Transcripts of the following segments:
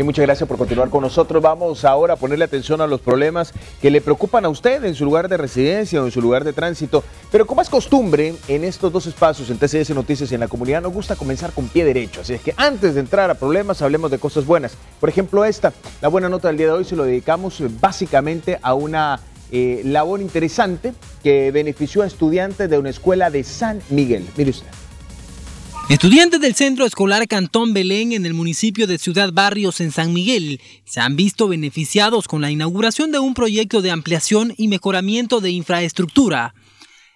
Y muchas gracias por continuar con nosotros. Vamos ahora a ponerle atención a los problemas que le preocupan a usted en su lugar de residencia o en su lugar de tránsito. Pero como es costumbre en estos dos espacios, en TCS Noticias y en la comunidad, nos gusta comenzar con pie derecho. Así es que antes de entrar a problemas, hablemos de cosas buenas. Por ejemplo, esta, la buena nota del día de hoy se lo dedicamos básicamente a una eh, labor interesante que benefició a estudiantes de una escuela de San Miguel. Mire usted. Estudiantes del Centro Escolar Cantón Belén en el municipio de Ciudad Barrios en San Miguel se han visto beneficiados con la inauguración de un proyecto de ampliación y mejoramiento de infraestructura.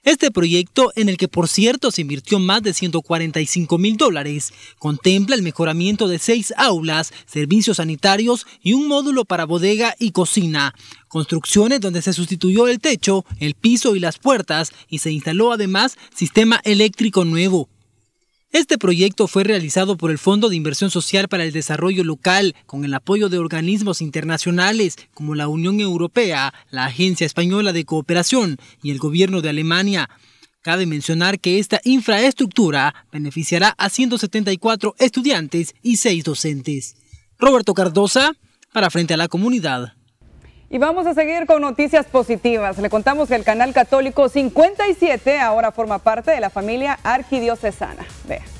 Este proyecto, en el que por cierto se invirtió más de 145 mil dólares, contempla el mejoramiento de seis aulas, servicios sanitarios y un módulo para bodega y cocina. Construcciones donde se sustituyó el techo, el piso y las puertas y se instaló además sistema eléctrico nuevo. Este proyecto fue realizado por el Fondo de Inversión Social para el Desarrollo Local con el apoyo de organismos internacionales como la Unión Europea, la Agencia Española de Cooperación y el Gobierno de Alemania. Cabe mencionar que esta infraestructura beneficiará a 174 estudiantes y 6 docentes. Roberto Cardosa, para Frente a la Comunidad. Y vamos a seguir con noticias positivas. Le contamos que el canal católico 57 ahora forma parte de la familia arquidiocesana. Vea.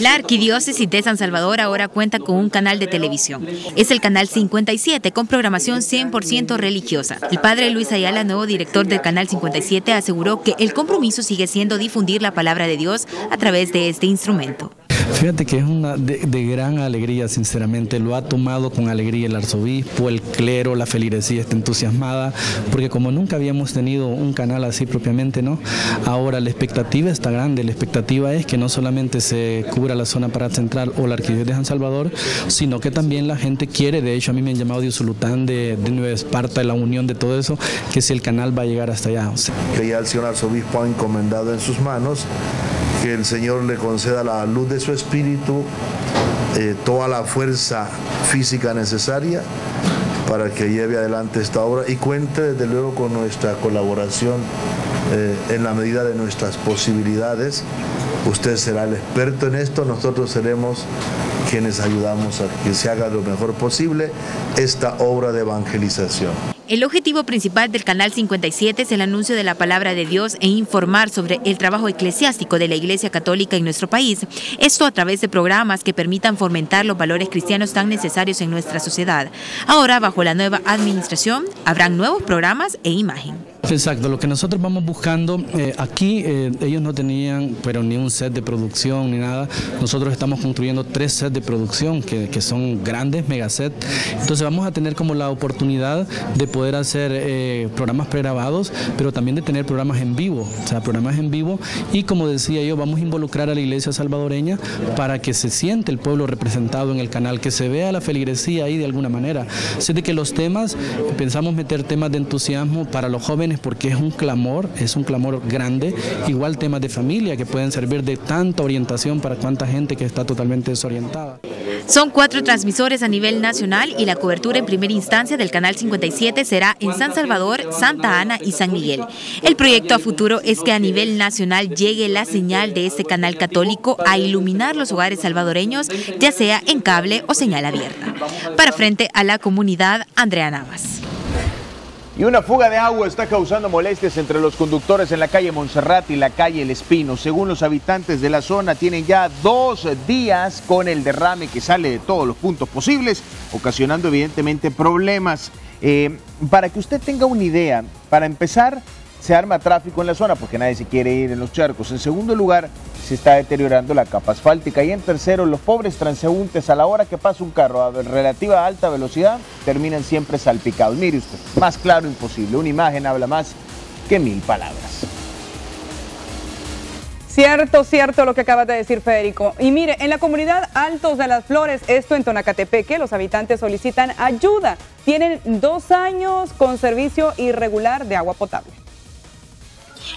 La Arquidiócesis de San Salvador ahora cuenta con un canal de televisión. Es el canal 57 con programación 100% religiosa. El padre Luis Ayala, nuevo director del canal 57, aseguró que el compromiso sigue siendo difundir la palabra de Dios a través de este instrumento. Fíjate que es una de, gran alegría, sinceramente. Lo ha tomado con alegría el arzobispo, el clero, la feligresía está entusiasmada, porque como nunca habíamos tenido un canal así propiamente, ¿no? Ahora la expectativa está grande. La expectativa es que no solamente se cubra la zona para central o la arquidiócesis de San Salvador, sino que también la gente quiere. De hecho, a mí me han llamado de de Nueva Esparta, de la unión de todo eso, que si el canal va a llegar hasta allá. Que ya el señor arzobispo ha encomendado en sus manos que el Señor le conceda la luz de su espíritu, eh, toda la fuerza física necesaria para que lleve adelante esta obra y cuente desde luego con nuestra colaboración eh, en la medida de nuestras posibilidades. Usted será el experto en esto, nosotros seremos quienes ayudamos a que se haga lo mejor posible esta obra de evangelización. El objetivo principal del Canal 57 es el anuncio de la palabra de Dios e informar sobre el trabajo eclesiástico de la Iglesia Católica en nuestro país. Esto a través de programas que permitan fomentar los valores cristianos tan necesarios en nuestra sociedad. Ahora, bajo la nueva administración, habrán nuevos programas e imagen. Exacto, lo que nosotros vamos buscando, eh, aquí eh, ellos no tenían pero ni un set de producción ni nada, nosotros estamos construyendo tres sets de producción que, son grandes, megasets, entonces vamos a tener como la oportunidad de poder hacer eh, programas pregrabados, pero también de tener programas en vivo, o sea, programas en vivo. Y como decía yo, vamos a involucrar a la iglesia salvadoreña para que se siente el pueblo representado en el canal, que se vea la feligresía ahí de alguna manera, así de que los temas, pensamos meter temas de entusiasmo para los jóvenes, porque es un clamor, es un clamor grande, igual temas de familia que pueden servir de tanta orientación para cuánta gente que está totalmente desorientada. Son cuatro transmisores a nivel nacional y la cobertura en primera instancia del Canal 57 será en San Salvador, Santa Ana y San Miguel. El proyecto a futuro es que a nivel nacional llegue la señal de este canal católico a iluminar los hogares salvadoreños, ya sea en cable o señal abierta. Para frente a la comunidad, Andrea Navas. Y una fuga de agua está causando molestias entre los conductores en la calle Montserrat y la calle El Espino. Según los habitantes de la zona, tienen ya dos días con el derrame que sale de todos los puntos posibles, ocasionando evidentemente problemas. Eh, para que usted tenga una idea, para empezar, se arma tráfico en la zona porque nadie se quiere ir en los charcos. En segundo lugar, se está deteriorando la capa asfáltica. Y en tercero, los pobres transeúntes a la hora que pasa un carro a relativa alta velocidad terminan siempre salpicados. Mire usted, más claro imposible. Una imagen habla más que mil palabras. Cierto, cierto lo que acabas de decir, Federico. Y mire, en la comunidad Altos de las Flores, esto en Tonacatepeque, los habitantes solicitan ayuda. Tienen dos años con servicio irregular de agua potable.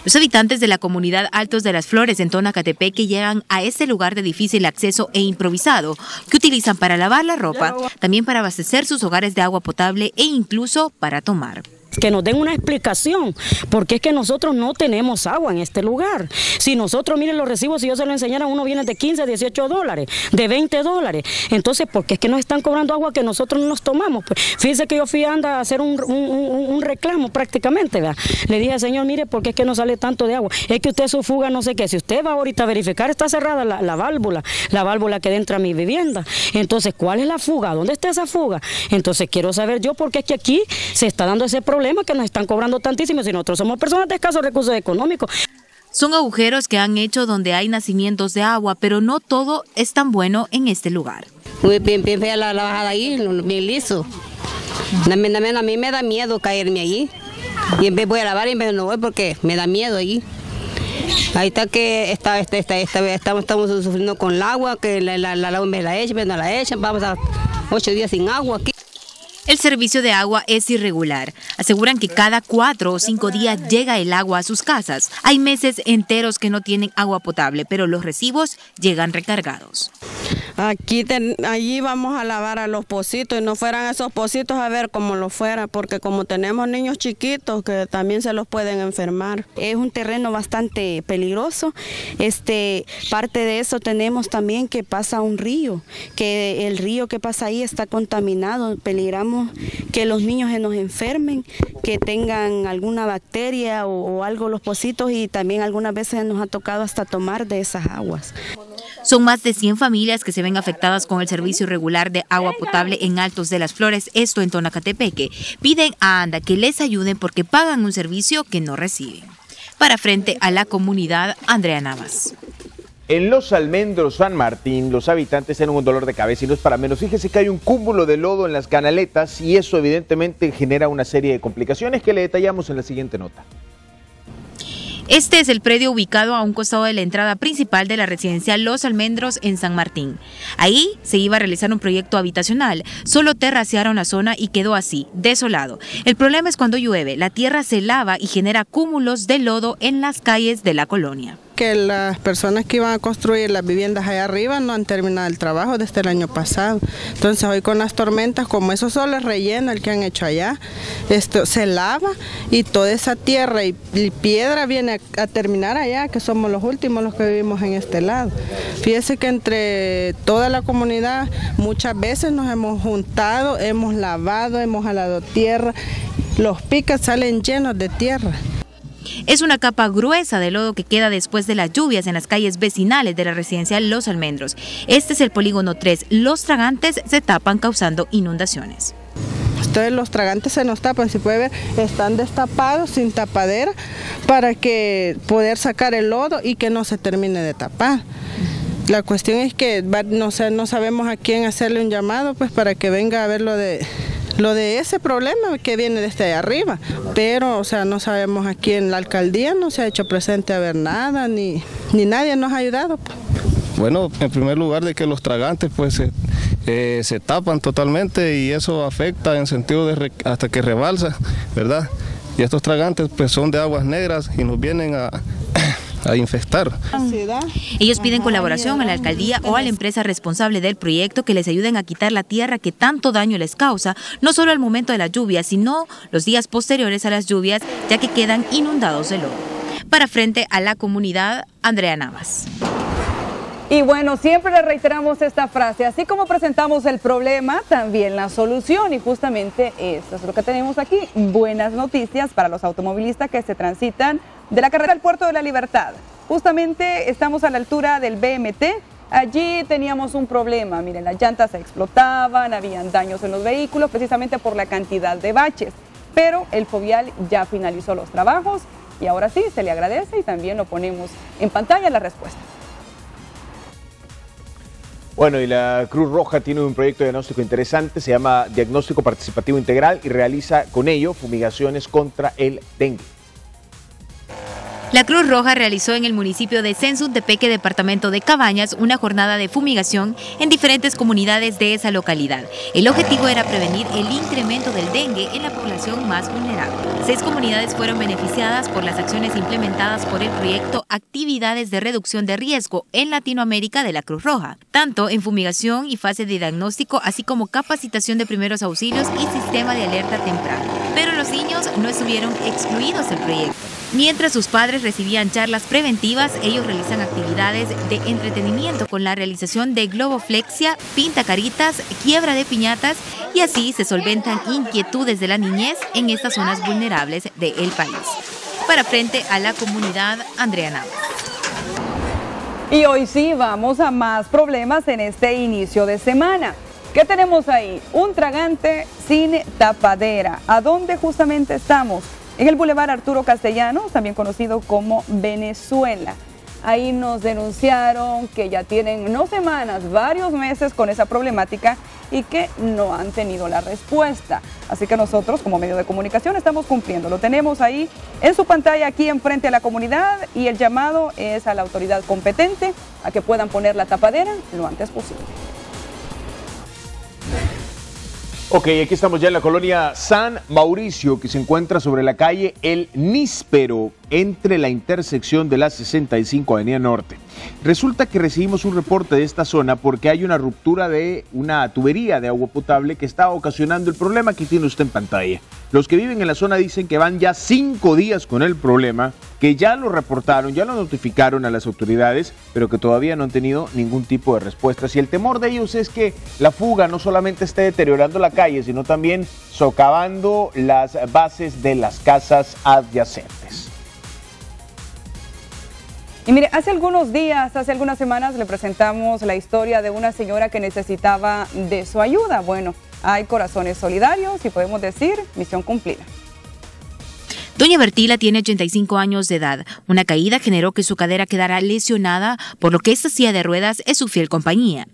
Los habitantes de la comunidad Altos de las Flores en Tonacatepeque llegan a este lugar de difícil acceso e improvisado, que utilizan para lavar la ropa, también para abastecer sus hogares de agua potable e incluso para tomar. Que nos den una explicación, porque es que nosotros no tenemos agua en este lugar. Si nosotros, miren los recibos, si yo se lo enseñara, uno viene de 15, 18 dólares, de 20 dólares. Entonces, ¿por qué es que nos están cobrando agua que nosotros no nos tomamos? Pues, fíjese que yo fui a, a hacer un, reclamo prácticamente, ¿verdad? Le dije, señor, mire, ¿por qué es que no sale tanto de agua? Es que usted su fuga, no sé qué, si usted va ahorita a verificar, está cerrada la, la válvula, la válvula que entra a mi vivienda. Entonces, ¿cuál es la fuga? ¿Dónde está esa fuga? Entonces, quiero saber yo por qué es que aquí se está dando ese problema que nos están cobrando tantísimo si nosotros somos personas de escasos recursos económicos. Son agujeros que han hecho donde hay nacimientos de agua, pero no todo es tan bueno en este lugar. Muy bien, bien fea la, bajada ahí, bien liso. A mí, a mí me da miedo caerme ahí. Y en vez voy a lavar y en vez no voy porque me da miedo ahí. Ahí está que está, está, está, estamos, estamos sufriendo con el agua, que la, la, la, la me la echan, no la echan, vamos a ocho días sin agua aquí. El servicio de agua es irregular. Aseguran que cada cuatro o cinco días llega el agua a sus casas. Hay meses enteros que no tienen agua potable, pero los recibos llegan recargados. Aquí, allí vamos a lavar a los pocitos y no fueran esos pocitos a ver cómo lo fuera, porque como tenemos niños chiquitos que también se los pueden enfermar. Es un terreno bastante peligroso. Este, parte de eso tenemos también que pasa un río, que el río que pasa ahí está contaminado, peligramos que los niños se nos enfermen, que tengan alguna bacteria o, algo los pocitos y también algunas veces nos ha tocado hasta tomar de esas aguas. Son más de 100 familias que se ven afectadas con el servicio irregular de agua potable en Altos de las Flores, esto en Tonacatepeque. Piden a ANDA que les ayuden porque pagan un servicio que no reciben. Para frente a la comunidad, Andrea Navas. En Los Almendros, San Martín, los habitantes tienen un dolor de cabeza y no es para menos. Fíjese que hay un cúmulo de lodo en las canaletas y eso evidentemente genera una serie de complicaciones que le detallamos en la siguiente nota. Este es el predio ubicado a un costado de la entrada principal de la residencia Los Almendros en San Martín. Ahí se iba a realizar un proyecto habitacional, solo terracearon la zona y quedó así, desolado. El problema es cuando llueve, la tierra se lava y genera cúmulos de lodo en las calles de la colonia que las personas que iban a construir las viviendas allá arriba no han terminado el trabajo desde el año pasado. Entonces hoy con las tormentas, como eso solo es relleno el que han hecho allá, esto se lava y toda esa tierra y, piedra viene a, terminar allá, que somos los últimos los que vivimos en este lado. Fíjese que entre toda la comunidad muchas veces nos hemos juntado, hemos lavado, hemos jalado tierra, los picas salen llenos de tierra. Es una capa gruesa de lodo que queda después de las lluvias en las calles vecinales de la residencia Los Almendros. Este es el polígono 3. Los tragantes se tapan causando inundaciones. Entonces los tragantes se nos tapan, si puede ver, están destapados sin tapadera para que poder sacar el lodo y que no se termine de tapar. La cuestión es que no, no sabemos a quién hacerle un llamado pues para que venga a ver lo de lo de ese problema que viene desde arriba, pero o sea, no sabemos aquí en la alcaldía, no se ha hecho presente a ver nada, ni, ni nadie nos ha ayudado. Bueno, en primer lugar de que los tragantes pues se, eh, se tapan totalmente y eso afecta en sentido de hasta que rebalsa, ¿verdad? Y estos tragantes pues son de aguas negras y nos vienen a, a infestar. Ellos piden colaboración a la alcaldía o a la empresa responsable del proyecto que les ayuden a quitar la tierra que tanto daño les causa, no solo al momento de la lluvia, sino los días posteriores a las lluvias, ya que quedan inundados de lodo. Para frente a la comunidad, Andrea Navas. Y bueno, siempre le reiteramos esta frase, así como presentamos el problema, también la solución. Y justamente esto es lo que tenemos aquí, buenas noticias para los automovilistas que se transitan de la carrera al Puerto de la Libertad. Justamente estamos a la altura del BMT. Allí teníamos un problema, miren, las llantas se explotaban, habían daños en los vehículos precisamente por la cantidad de baches. Pero el Fovial ya finalizó los trabajos y ahora sí, se le agradece y también lo ponemos en pantalla la respuesta. Bueno, y la Cruz Roja tiene un proyecto de diagnóstico interesante, se llama Diagnóstico Participativo Integral y realiza con ello fumigaciones contra el dengue. La Cruz Roja realizó en el municipio de Tepeque, departamento de Cabañas, una jornada de fumigación en diferentes comunidades de esa localidad. El objetivo era prevenir el incremento del dengue en la población más vulnerable. Seis comunidades fueron beneficiadas por las acciones implementadas por el proyecto Actividades de Reducción de Riesgo en Latinoamérica de la Cruz Roja, tanto en fumigación y fase de diagnóstico, así como capacitación de primeros auxilios y sistema de alerta temprana. Pero los niños no estuvieron excluidos del proyecto. Mientras sus padres recibían charlas preventivas, ellos realizan actividades de entretenimiento con la realización de globoflexia, pinta caritas, quiebra de piñatas y así se solventan inquietudes de la niñez en estas zonas vulnerables del país. Para frente a la comunidad, Andrea Navas. Y hoy sí vamos a más problemas en este inicio de semana. ¿Qué tenemos ahí? Un tragante sin tapadera. ¿A dónde justamente estamos? En el Boulevard Arturo Castellanos, también conocido como Venezuela. Ahí nos denunciaron que ya tienen no semanas, varios meses con esa problemática y que no han tenido la respuesta. Así que nosotros como medio de comunicación estamos cumpliendo. Lo tenemos ahí en su pantalla aquí enfrente a la comunidad y el llamado es a la autoridad competente a que puedan poner la tapadera lo antes posible. Ok, aquí estamos ya en la colonia San Mauricio, que se encuentra sobre la calle El Níspero, entre la intersección de la 65 Avenida Norte. Resulta que recibimos un reporte de esta zona porque hay una ruptura de una tubería de agua potable que está ocasionando el problema que tiene usted en pantalla. Los que viven en la zona dicen que van ya cinco días con el problema, que ya lo reportaron, ya lo notificaron a las autoridades, pero que todavía no han tenido ningún tipo de respuesta. Y el temor de ellos es que la fuga no solamente esté deteriorando la calle, sino también socavando las bases de las casas adyacentes. Y mire, hace algunos días, hace algunas semanas le presentamos la historia de una señora que necesitaba de su ayuda. Bueno, hay corazones solidarios y podemos decir misión cumplida. Doña Bertila tiene 85 años de edad. Una caída generó que su cadera quedara lesionada, por lo que esta silla de ruedas es su fiel compañía.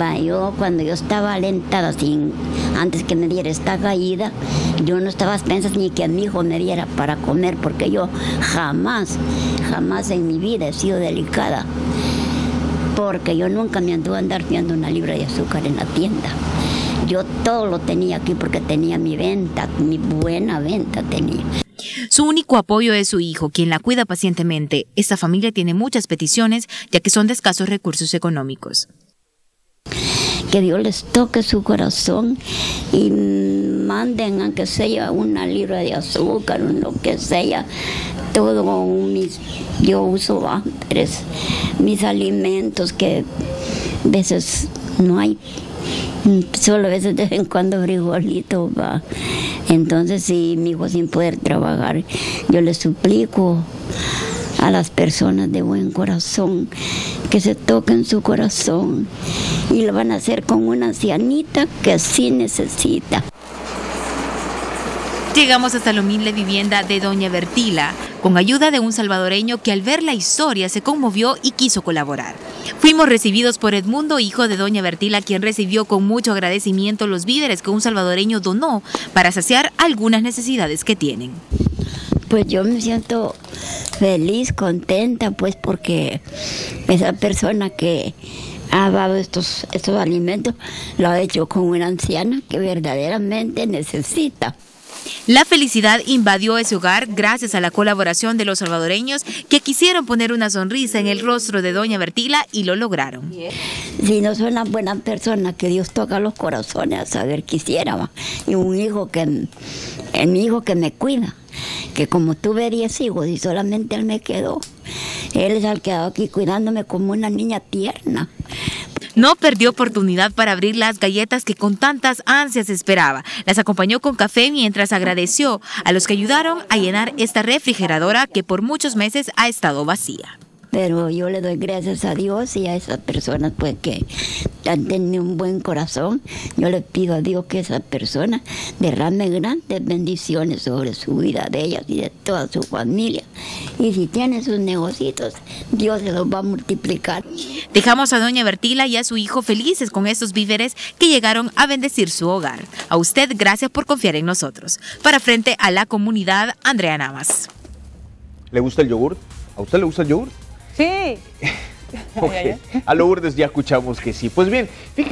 Va, yo cuando yo estaba alentada, sin, antes que me diera esta caída, yo no estaba pensando ni que mi hijo me diera para comer, porque yo jamás, jamás en mi vida he sido delicada, porque yo nunca me anduve a andar viendo una libra de azúcar en la tienda. Yo todo lo tenía aquí porque tenía mi venta, mi buena venta tenía. Su único apoyo es su hijo, quien la cuida pacientemente. Esta familia tiene muchas peticiones, ya que son de escasos recursos económicos que Dios les toque su corazón y manden aunque sea una libra de azúcar o lo que sea, todo mis, yo uso antes, mis alimentos que a veces no hay solo a veces de vez en cuando frijolito va. Entonces, si mi hijo sin poder trabajar, yo le suplico a las personas de buen corazón que se toquen su corazón y lo van a hacer con una ancianita que sí necesita. Llegamos hasta la humilde vivienda de Doña Bertila, con ayuda de un salvadoreño que al ver la historia se conmovió y quiso colaborar. Fuimos recibidos por Edmundo, hijo de Doña Bertila, quien recibió con mucho agradecimiento los víveres que un salvadoreño donó para saciar algunas necesidades que tienen. Pues yo me siento feliz, contenta, pues porque esa persona que ha dado estos, estos alimentos lo ha hecho con una anciana que verdaderamente necesita. La felicidad invadió ese hogar gracias a la colaboración de los salvadoreños que quisieron poner una sonrisa en el rostro de Doña Bertila y lo lograron. Si no son las buenas personas que Dios toca los corazones a saber quisiera, y un hijo que, el mi hijo que me cuida que como tuve 10 hijos y solamente él me quedó, él es que quedado aquí cuidándome como una niña tierna. No perdió oportunidad para abrir las galletas que con tantas ansias esperaba. Las acompañó con café mientras agradeció a los que ayudaron a llenar esta refrigeradora que por muchos meses ha estado vacía. Pero yo le doy gracias a Dios y a esas personas pues que han tenido un buen corazón. Yo le pido a Dios que esa persona derrame grandes bendiciones sobre su vida de ellas y de toda su familia. Y si tiene sus negocios, Dios se los va a multiplicar. Dejamos a doña Bertila y a su hijo felices con estos víveres que llegaron a bendecir su hogar. A usted gracias por confiar en nosotros. Para frente a la comunidad, Andrea Navas. ¿Le gusta el yogur? ¿A usted le gusta el yogur? Sí. Ok. A Lourdes ya escuchamos que sí. Pues bien, fí-